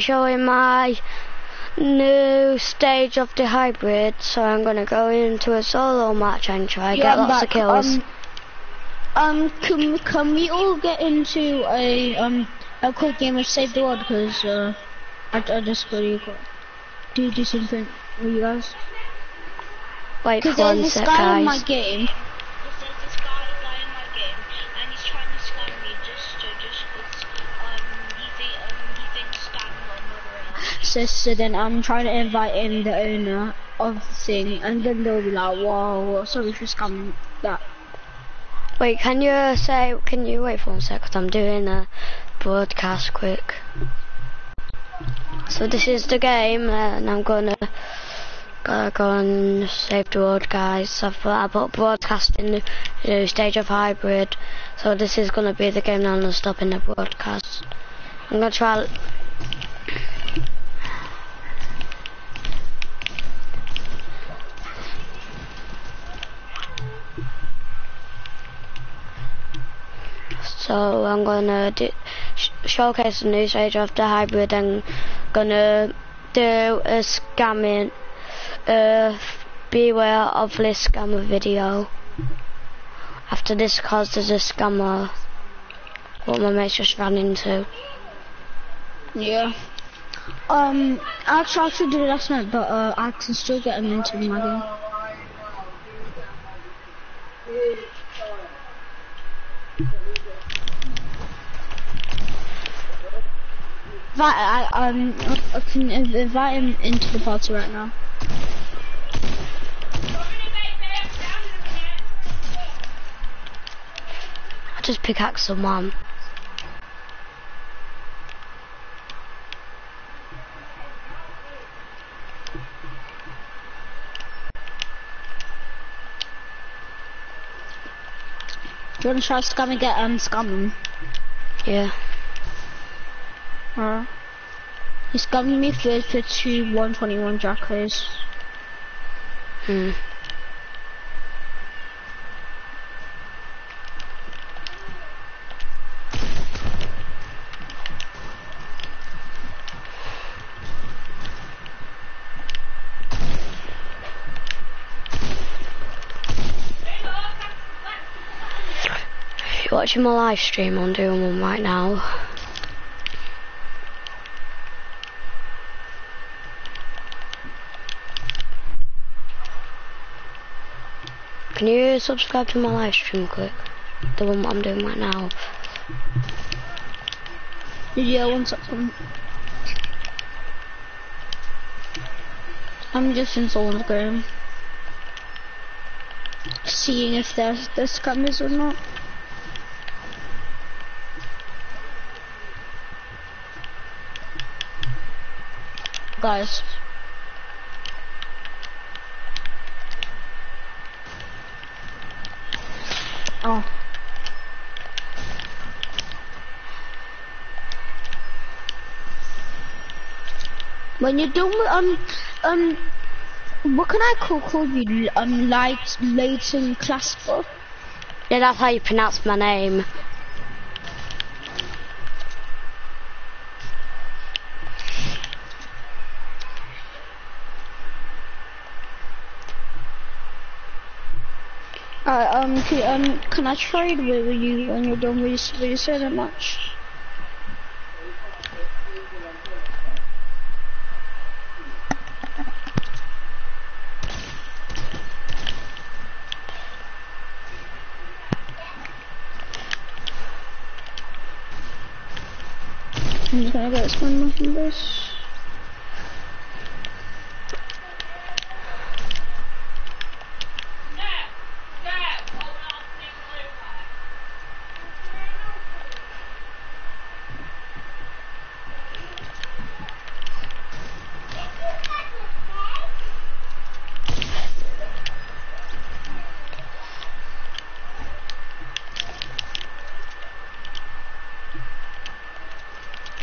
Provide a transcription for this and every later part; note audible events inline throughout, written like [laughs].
showing my new stage of the hybrid, so I'm gonna go into a solo match and try Yeah, get I'm lots of kills. Um, um, can can we all get into a um a quick game of Save the World? Because uh, I, I just got do do something with you guys. Wait for one there's this sec, guy in my guys. game. There's this guy, guy in my game, and he's trying to scam me just to, just 'cause, um, he think, um, he thinks scam on the So so then I'm trying to invite in the owner of the thing, and then they'll be like, "Whoa, sorry for scamming that." Wait, can you say? Can you wait for one sec? Cause I'm doing a broadcast quick. So this is the game, uh, and I'm gonna gotta go and save the world, guys. Put, I put broadcasting the new stage of hybrid. So this is gonna be the game that I'm gonna stop in the broadcast. I'm gonna try. So I'm gonna do, sh- showcase the new stage of the hybrid and gonna do a scamming, uh, beware of this scammer video. After this cause there's a scammer what my mates just ran into. Yeah. Um, I tried to do it last night, but uh, I can still get them into my game. Invite, I, um, I can invite him into the party right now. I just pickaxe someone. Do you want to try to scam and get um scam him? Yeah. Uh, he's scamming me for for two 121 jackals. Hmm. You're watching my live stream, I'm doing one right now. Subscribe to my live stream quick? The one I'm doing right now. Yeah, one second. I'm just in someone's game. Seeing if there's there's scammers or not. Guys. Oh. When you're done with um um what can I call call you um light Leighton Clasper? Yeah, that's how you pronounce my name. Uh, um, can, um, can I trade with you when you're done with, with your match? I'm just gonna one more from this.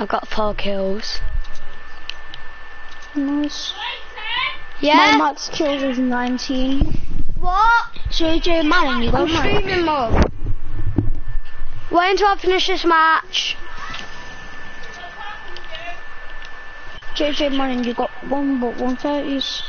I've got four kills. Nice. Yeah? My max kills is 19. what? JJ Manning, you got I'm streaming mode. Wait until I finish this match. JJ Manning, you got one but one thirties.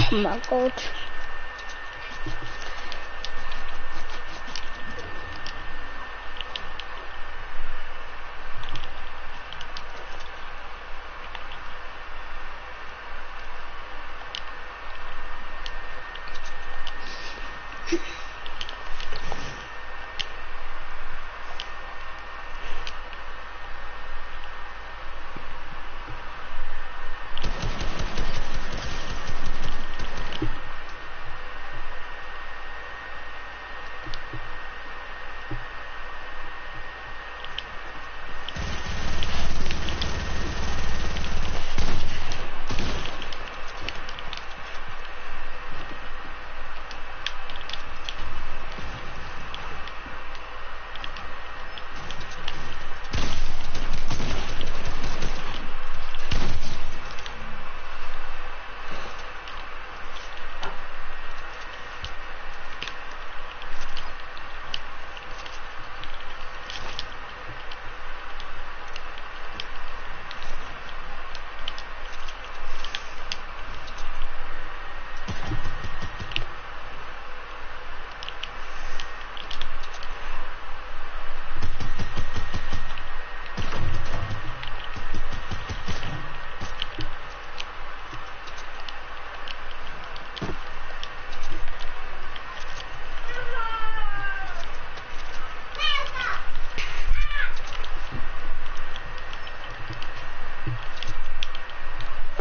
Oh my god. [laughs]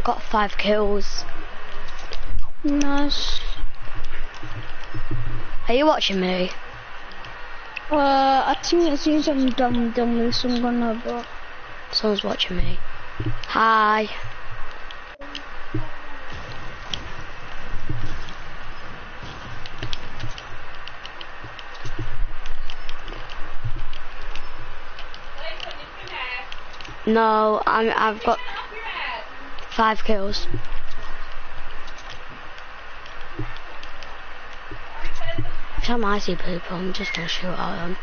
got five kills. Nice. Are you watching me? Uh, I think it seems I'm done, done with some gonna, but Someone's watching me. Hi. No, I'm, I've got five kills. Every time I see people, I'm just gonna shoot at them.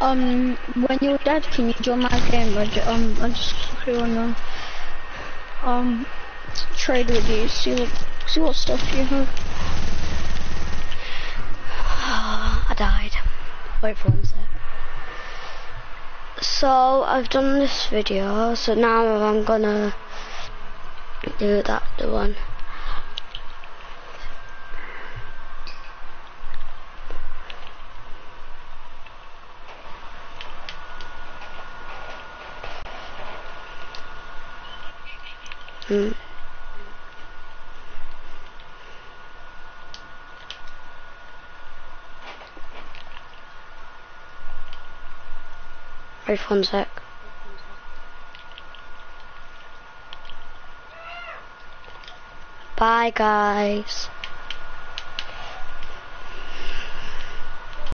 Um, when you're dead, can you join my game? I ju- um, I just wanna, um, trade with you. See what see what stuff you have. [sighs] I died. Wait for one sec. So I've done this video, so now I'm gonna do that the one. Mm. Wait for one sec. Bye guys.